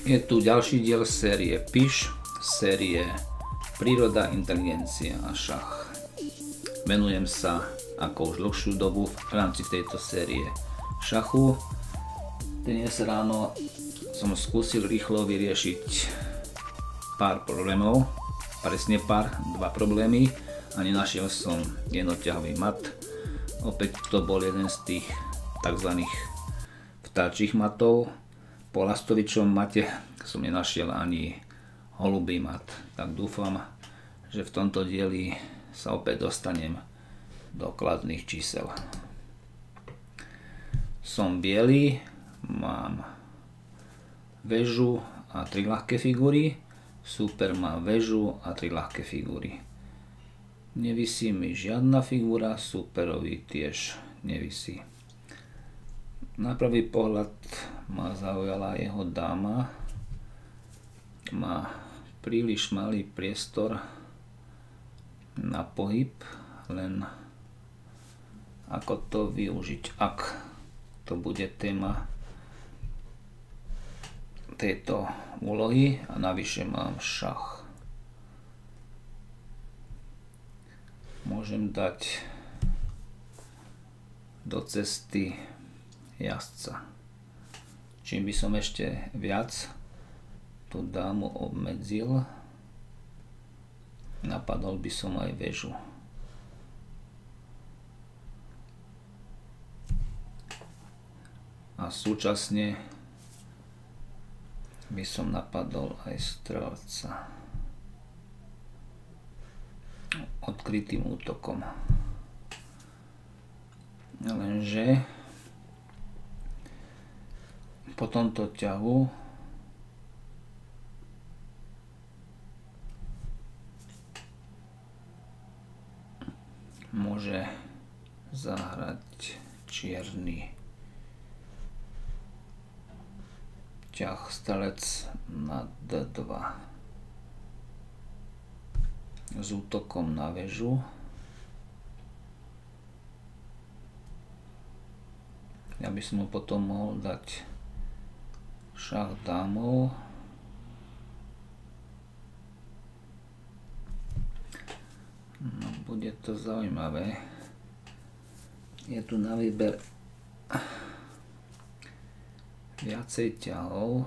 Je tu ďalší diel série PIŠ, série Príroda, inteligencia a šach. Venujem sa ako už dlhšiu dobu v rámci tejto série šachu. Dnes ráno som skúsil rýchlo vyriešiť pár problémov, presne pár, dva problémy a nenašiel som jednoťahový mat. Opäť to bol jeden z tých tzv. vtáčich matov. Po lastovičom mate som nenašiel ani holubý mat. Tak dúfam, že v tomto dieli sa opäť dostanem do kladných čísel. Som biely, mám väžu a tri ľahké figúry, super má väžu a tri ľahké figúry. Nevisí mi žiadna figúra, superovi tiež nevisí. Na prvý pohľad ma zaujala jeho dáma. Má príliš malý priestor na pohyb, len ako to využiť, ak to bude téma tejto úlohy a navyše mám šach. Môžem dať do cesty jazdca. Čím by som ešte viac tú dámu obmedzil, napadol by som aj väžu. A súčasne by som napadol aj strelca odkrytým útokom. Lenže po tomto ťahu. Môže zahrať čierny ťah stelec na D2 s útokom na väžu. Ja by som mu potom mohol dať šach dámov No, bude to zaujímavé. Je tu na výber viacej ťahov.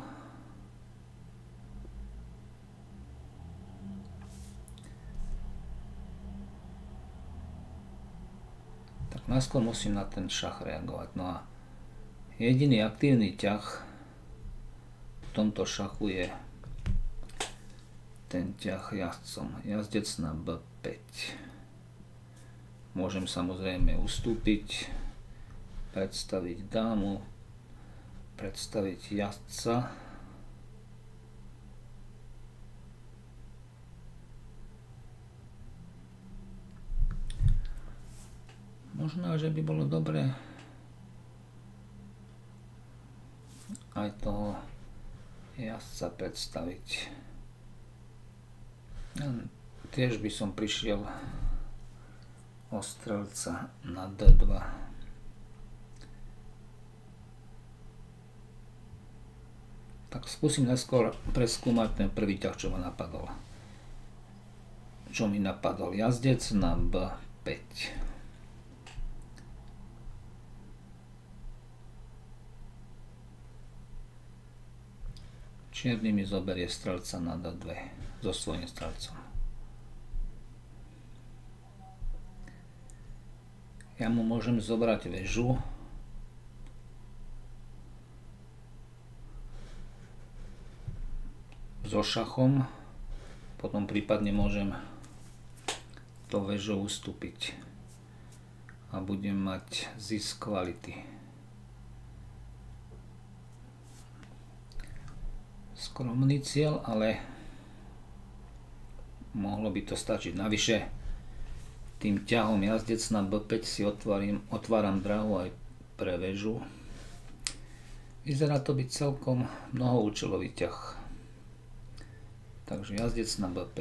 Tak najskôr musím na ten šach reagovať. No a jediný aktívny ťah tomto šachu je ten ťah jazdcom. Jazdec na B5. Môžem samozrejme ustúpiť, predstaviť dámu, predstaviť jazdca. Možno, že by bolo dobré aj toho jazdca predstaviť. Tiež by som prišiel o strelca na D2. Tak skúsim najskôr preskúmať ten prvý ťah, čo ma napadol. Čo mi napadol? Jazdec na B5. Čierny mi zoberie strelca na D2 so svojím starcom. Ja mu môžem zobrať väžu, so šachom, potom prípadne môžem to väžou ustúpiť a budem mať zisk kvality. Skromný cieľ, ale mohlo by to stačiť. Navyše tým ťahom jazdec na B5 si otvárim, otváram dráhu aj pre väžu. Vyzerá to byť celkom mnohoúčelový ťah. Takže jazdec na B5.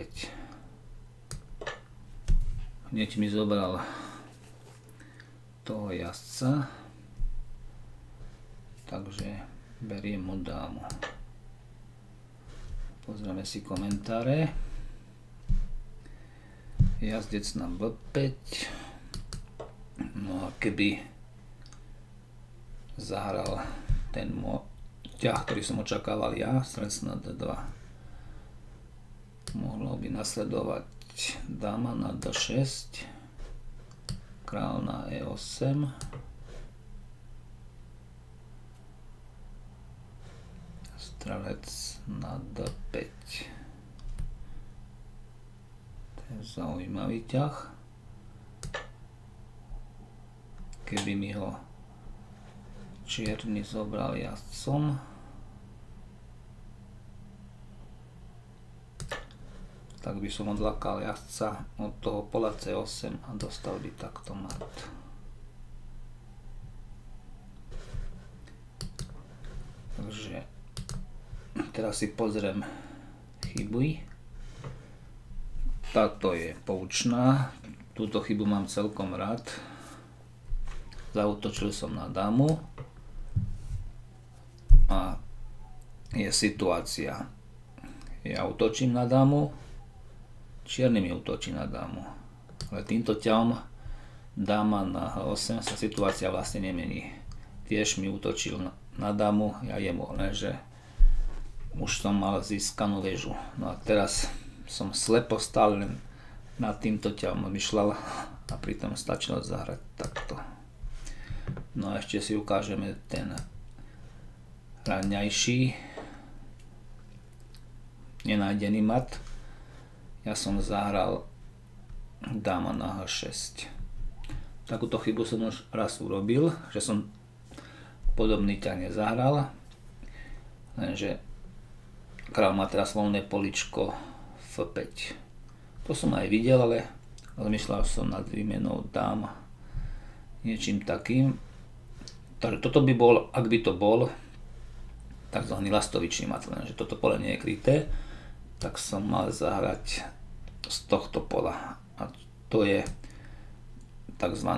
Hneď mi zobral toho jazdca. Takže beriem mu dámu. Pozrieme si komentáre. Jazdec na B5. No a keby zahral ten ťah, ktorý som očakával ja, srdc na D2. Mohlo by nasledovať dáma na D6, král na E8, strelec na D5. To je zaujímavý ťah. Keby mi ho čierny zobral jazdcom, tak by som odlakal jazdca od toho pola C8 a dostal by takto mat. Takže Teraz si pozriem chyby. Táto je poučná. Túto chybu mám celkom rád. Zautočil som na dámu. A je situácia. Ja utočím na dámu. Čierny mi utočí na dámu. Ale týmto ťahom dáma na 8 sa situácia vlastne nemení. Tiež mi utočil na dámu, ja jemu, lenže už som mal získanú väžu. No a teraz som slepo stále len nad týmto ťahom myšľal a pritom stačilo zahrať takto. No a ešte si ukážeme ten raňajší nenájdený mat. Ja som zahral dáma na H6. Takúto chybu som už raz urobil, že som podobný ťah nezahral, lenže Král má teraz voľné poličko F5. To som aj videl, ale rozmýšľal som nad výmenou dám niečím takým. Takže toto by bol, ak by to bol, tzv. lastovičný mat, že toto pole nie je kryté, tak som mal zahrať z tohto pola. A to je tzv.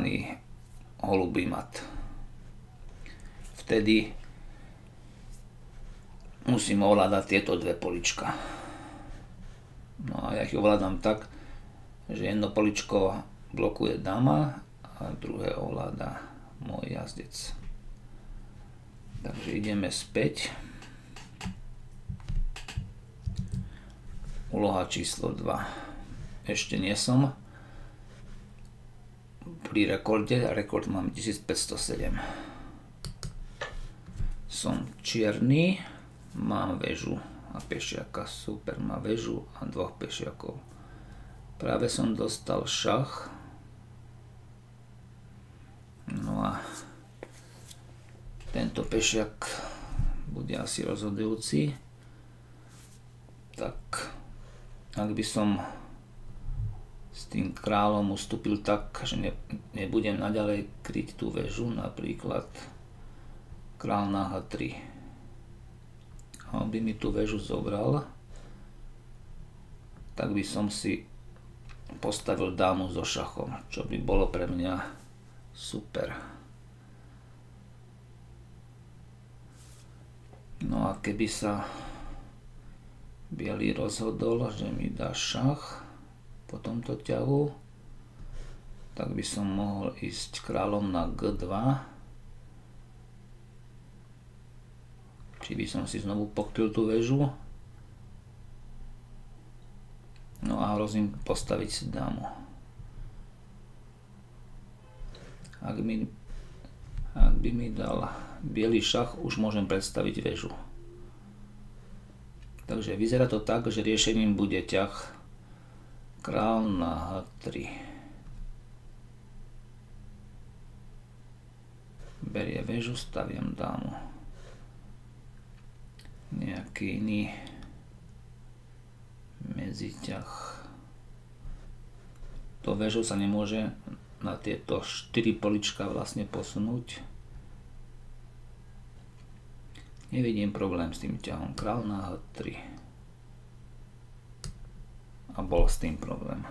holubý mat. Vtedy musím ovládať tieto dve polička. No a ja ich ovládam tak, že jedno poličko blokuje dama a druhé ovláda môj jazdec. Takže ideme späť. Úloha číslo 2. Ešte nie som pri rekorde, rekord mám 1507. Som čierny mám väžu a pešiaka, super, má väžu a dvoch pešiakov. Práve som dostal šach. No a tento pešiak bude asi rozhodujúci. Tak ak by som s tým kráľom ustúpil tak, že ne, nebudem naďalej kryť tú väžu, napríklad král na H3 aby mi tú väžu zobral, tak by som si postavil dámu so šachom, čo by bolo pre mňa super. No a keby sa bielý rozhodol, že mi dá šach po tomto ťahu, tak by som mohol ísť kráľom na G2 či by som si znovu pokryl tú väžu. No a hrozím postaviť si dámu. Ak, mi, ak by mi dal biely šach, už môžem predstaviť väžu. Takže vyzerá to tak, že riešením bude ťah král na H3. Berie väžu, staviam dámu nejaký iný medziťah. To väžou sa nemôže na tieto 4 polička vlastne posunúť. Nevidím problém s tým ťahom. Král na H3. A bol s tým problém.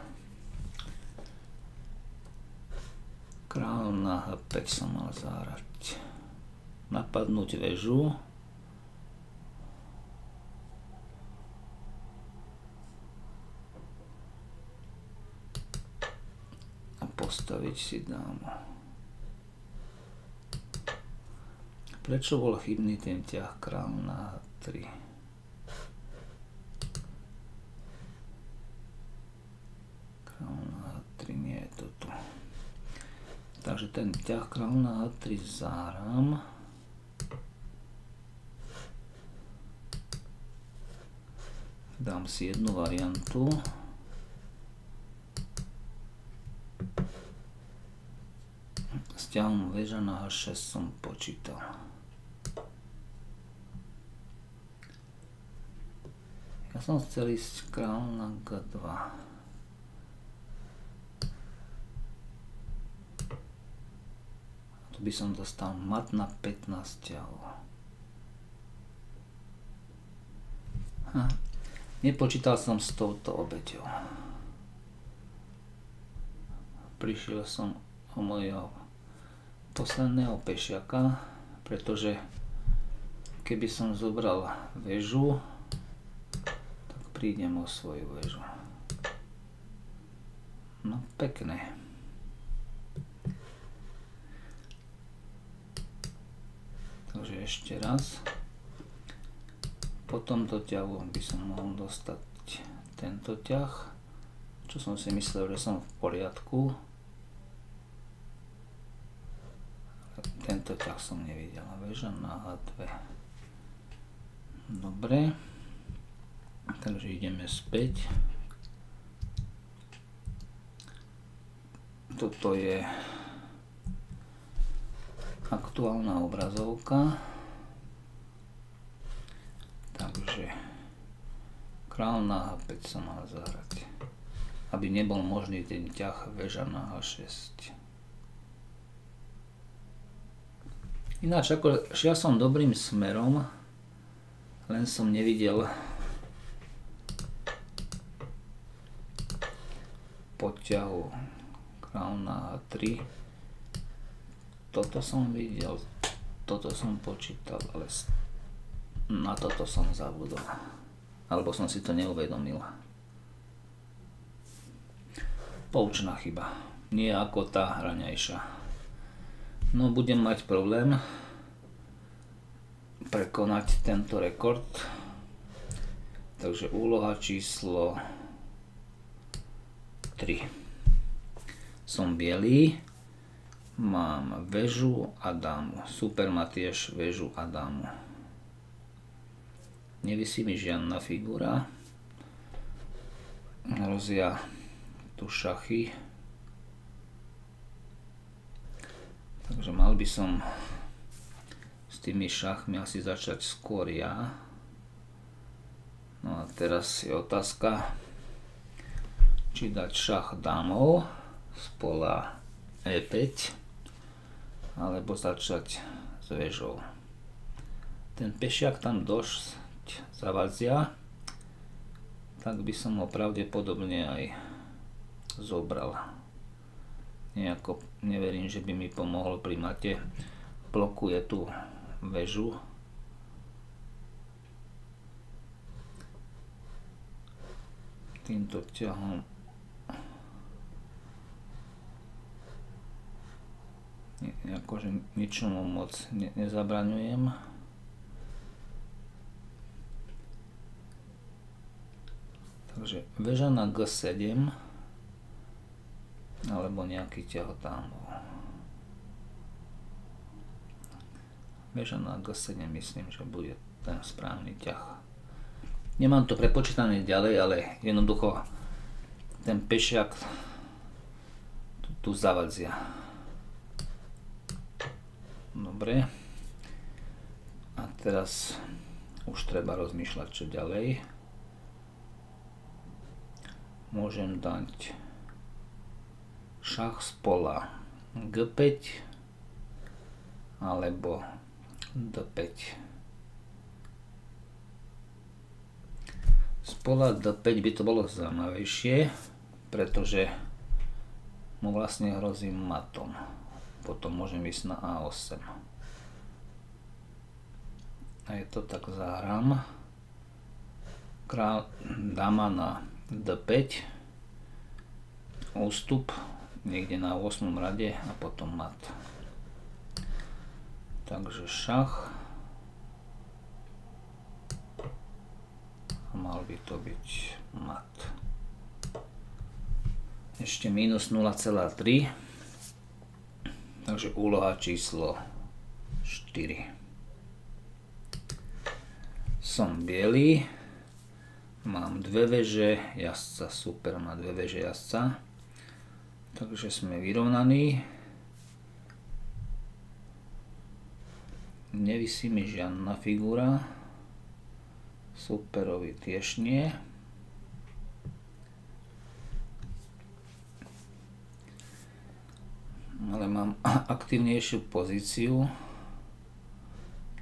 Král na H5 som mal zahrať. Napadnúť väžu. Postaviť si dámu. Prečo bol chybný ten ťah král na 3? Král na 3 nie je to tu. Takže ten ťah král na 3 zahrám. Dám si jednu variantu. Ťahom väža na H6 som počítal. Ja som chcel ísť král na G2. Tu by som dostal mat na 15 ťahov. Nepočítal som s touto obeťou. Prišiel som o mojho posledného pešiaka, pretože keby som zobral väžu, tak prídem o svoju väžu. No pekné. Takže ešte raz. Po tomto ťahu by som mohol dostať tento ťah, čo som si myslel, že som v poriadku. Tento ťah som nevidel. Veža na H2. Dobre. Takže ideme späť. Toto je aktuálna obrazovka. Takže král na H5 sa má zahrať. Aby nebol možný ten ťah väža na H6. Ináč, ako šiel som dobrým smerom, len som nevidel podťahu král na 3. Toto som videl, toto som počítal, ale na toto som zabudol. Alebo som si to neuvedomil. Poučná chyba. Nie ako tá hraňajšia. No budem mať problém prekonať tento rekord. Takže úloha číslo 3. Som bielý, mám väžu a dámu. Super má tiež väžu a dámu. Nevysí mi žiadna figura. Hrozia tu šachy. Takže mal by som s tými šachmi asi začať skôr ja. No a teraz je otázka, či dať šach dámov z pola E5 alebo začať s vežou. Ten pešiak tam dosť zavadzia, tak by som ho pravdepodobne aj zobral nejako neverím, že by mi pomohol pri mate. Blokuje tú väžu. Týmto ťahom akože ničomu moc ne, nezabraňujem. Takže väža na G7 alebo nejaký ťahotán. Vieš, na G7 myslím, že bude ten správny ťah. Nemám to prepočítané ďalej, ale jednoducho ten pešiak tu, tu zavadzia. Dobre. A teraz už treba rozmýšľať, čo ďalej. Môžem dať šach z pola G5 alebo D5. Z pola D5 by to bolo zaujímavejšie, pretože mu vlastne hrozí matom. Potom môžem ísť na A8. A je to tak zahrám. Král dáma na D5. Ústup niekde na 8. rade a potom mat. Takže šach. Mal by to byť mat. Ešte minus 0,3. Takže úloha číslo 4. Som bielý. Mám dve veže jazdca, super, má dve veže jazdca. Takže sme vyrovnaní. Nevisí mi žiadna figura. Superovi tiež nie. Ale mám aktívnejšiu pozíciu.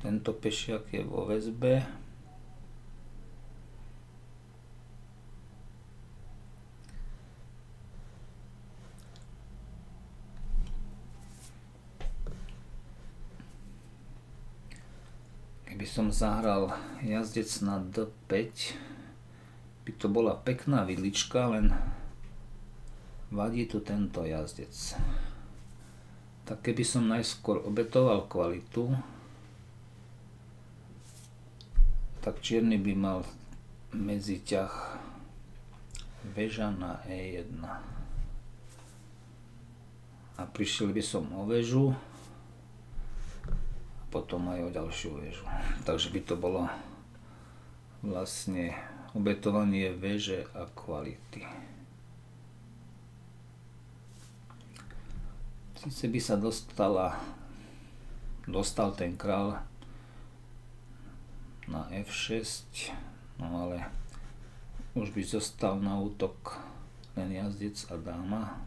Tento pešiak je vo väzbe. Keby som zahral jazdec na D5, by to bola pekná vidlička, len vadí tu tento jazdec. Tak keby som najskôr obetoval kvalitu, tak čierny by mal medzi ťah väža na E1. A prišiel by som o väžu, potom aj o ďalšiu väžu. Takže by to bolo vlastne obetovanie väže a kvality. Sice by sa dostala, dostal ten král na F6, no ale už by zostal na útok len jazdec a dáma,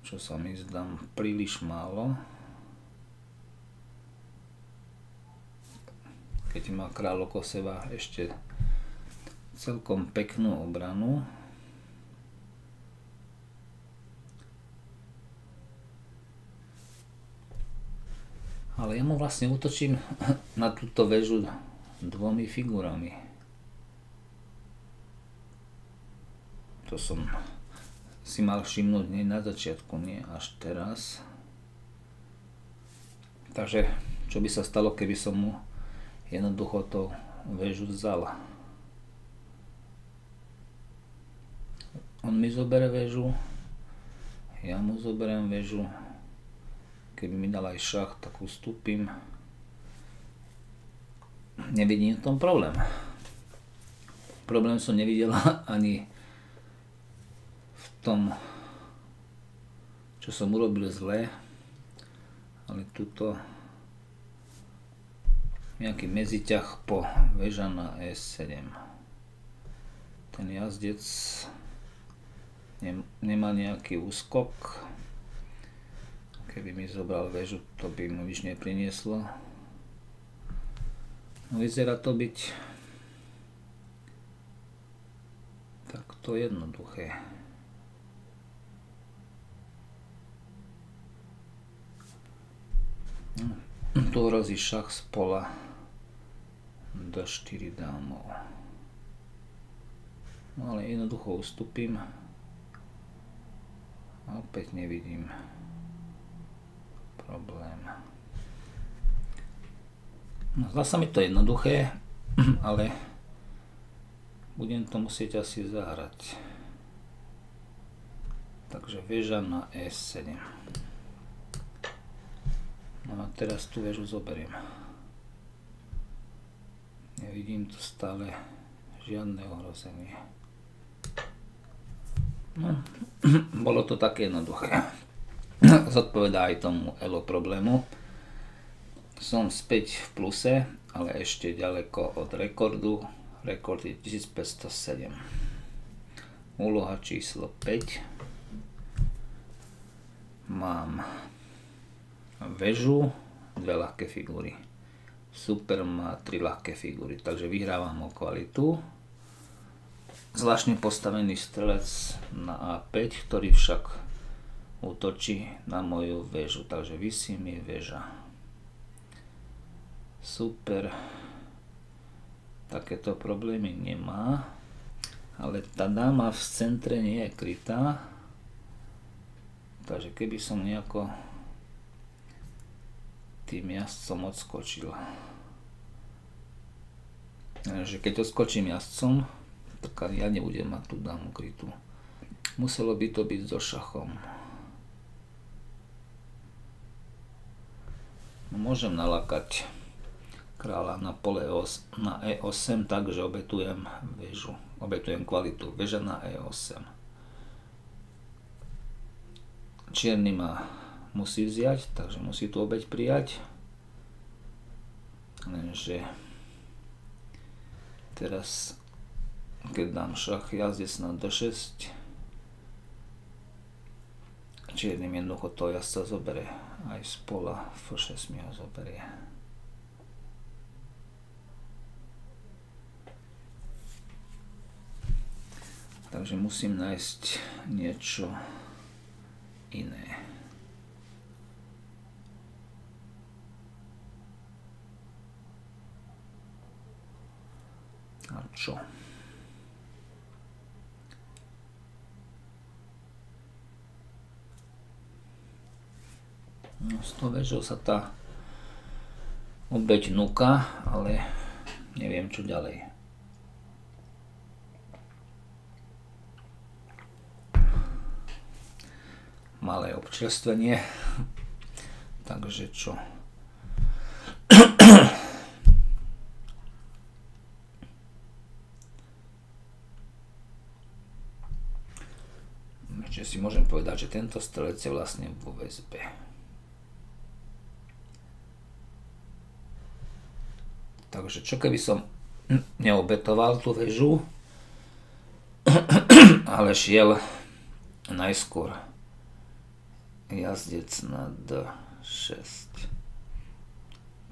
čo sa mi zdám príliš málo. Keď má kráľ okolo seba ešte celkom peknú obranu. Ale ja mu vlastne útočím na túto väžu dvomi figurami. To som si mal všimnúť nie na začiatku, nie až teraz. Takže čo by sa stalo, keby som mu jednoducho to väžu vzala. On mi zobere väžu, ja mu zoberiem väžu, keby mi dal aj šach, tak ustúpim. Nevidím v tom problém. Problém som nevidela ani v tom, čo som urobil zle, ale tuto nejaký meziťah po väža na E7. Ten jazdec nemá nejaký úskok. Keby mi zobral väžu, to by mu nič neprinieslo. No vyzerá to byť takto jednoduché. No, tu hrozí šach z pola do 4 dámov. No ale jednoducho ustúpim a opäť nevidím problém. No, zdá sa mi to jednoduché, ale budem to musieť asi zahrať. Takže väža na E7. No a teraz tú väžu zoberiem. Nevidím tu stále žiadne ohrozenie. No, bolo to také jednoduché. Zodpovedá aj tomu ELO problému. Som späť v pluse, ale ešte ďaleko od rekordu. Rekord je 1507. Úloha číslo 5. Mám väžu, dve ľahké figúry. Super má tri ľahké figúry, takže vyhrávam o kvalitu. Zvláštne postavený strelec na A5, ktorý však útočí na moju väžu, takže vysí mi väža. Super. Takéto problémy nemá. Ale tá dáma v centre nie je krytá. Takže keby som nejako tým jazdcom odskočil. Takže keď odskočím jazdcom, tak ja nebudem mať tú dámu krytú. Muselo by to byť so šachom. No, môžem nalakať kráľa na pole na E8, takže obetujem väžu, obetujem kvalitu. Väža na E8. Čierny ma musí vziať, takže musí tu obeť prijať. Lenže teraz keď dám šach jazdec na D6 čiernym jednoducho to jazdca zobere aj z pola F6 mi ho zoberie. Takže musím nájsť niečo iné. A čo? No, z toho väžou sa tá obeď nuka, ale neviem čo ďalej. Malé občerstvenie, takže čo? Ešte si môžem povedať, že tento strelec je vlastne vo väzbe. Takže čo keby som neobetoval tú väžu, ale šiel najskôr jazdec na D6.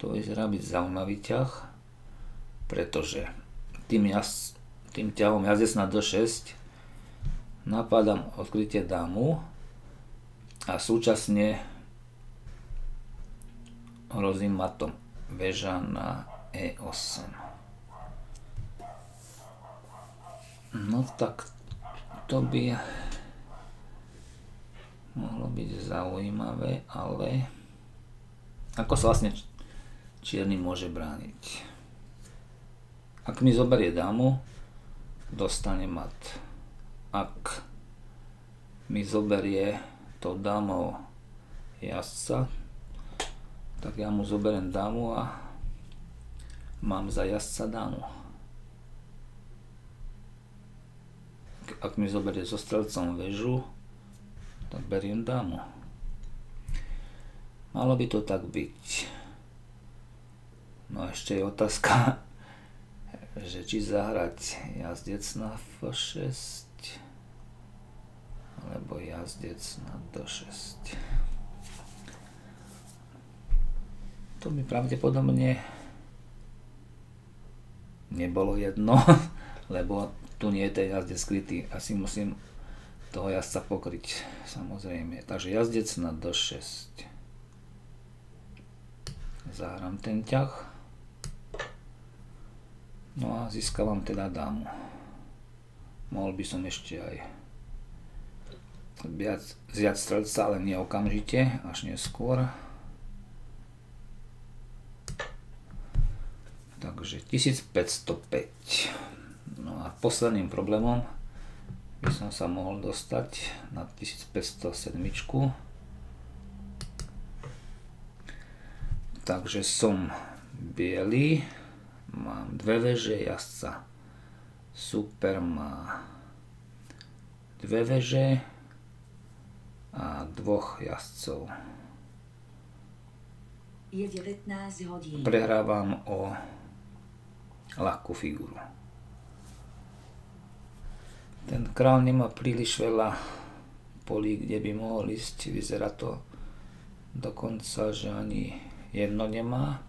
To vyzerá byť zaujímavý ťah, pretože tým, jaz, tým ťahom jazdec na D6 napadám odkrytie dámu a súčasne hrozím matom väža na E8. No tak to by mohlo byť zaujímavé, ale ako sa vlastne čierny môže brániť. Ak mi zoberie dámu, dostane mat. Ak mi zoberie to dámou jazdca, tak ja mu zoberiem dámu a mám za jazdca dámu. Ak mi zoberie so strelcom väžu, tak beriem dámu. Malo by to tak byť. No ešte je otázka, že či zahrať jazdec na F6 alebo jazdec na D6. To mi pravdepodobne nebolo jedno, lebo tu nie je ten jazdec skrytý. Asi musím toho jazdca pokryť, samozrejme. Takže jazdec na D6. Zahrám ten ťah. No a získavam teda dámu. Mohol by som ešte aj viac, zjať strelca, ale nie okamžite, až neskôr. Takže 1505. No a posledným problémom by som sa mohol dostať na 1507. Takže som biely, mám dve veže jazdca. Super má dve veže a dvoch jazdcov. Je 19 hodín. Prehrávam o ľahkú figuru. Ten král nemá príliš veľa polí, kde by mohol ísť. Vyzerá to dokonca, že ani jedno nemá,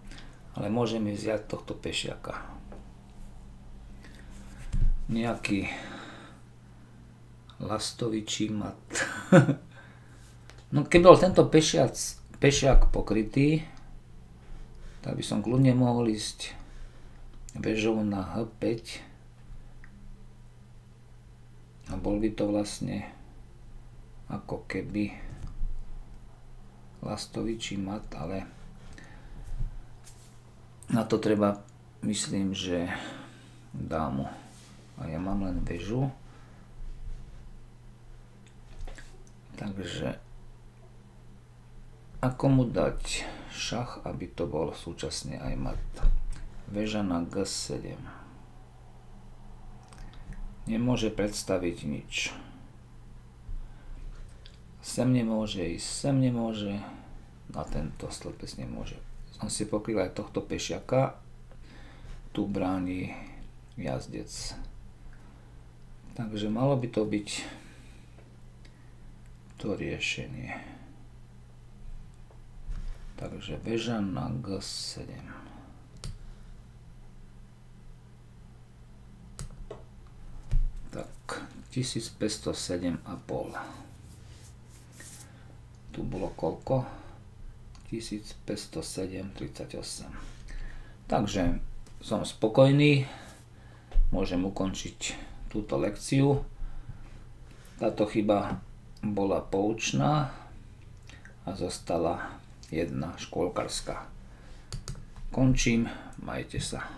ale môže mi vziať tohto pešiaka. Nejaký lastovičí mat. no keby bol tento pešiac, pešiak pokrytý, tak by som kľudne mohol ísť vežou na H5 a bol by to vlastne ako keby lastovičí mat, ale na to treba, myslím, že dámu. A ja mám len väžu. Takže ako mu dať šach, aby to bol súčasne aj mat. Veža na G7. Nemôže predstaviť nič. Sem nemôže ísť, sem nemôže, na tento stĺpec nemôže. On si pokryl aj tohto pešiaka, tu bráni jazdec. Takže malo by to byť to riešenie. Takže väža na G7. Tak, 1507,5. Tu bolo koľko? 1507,38. Takže som spokojný. Môžem ukončiť túto lekciu. Táto chyba bola poučná a zostala jedna škôlkarská. Končím, majte sa.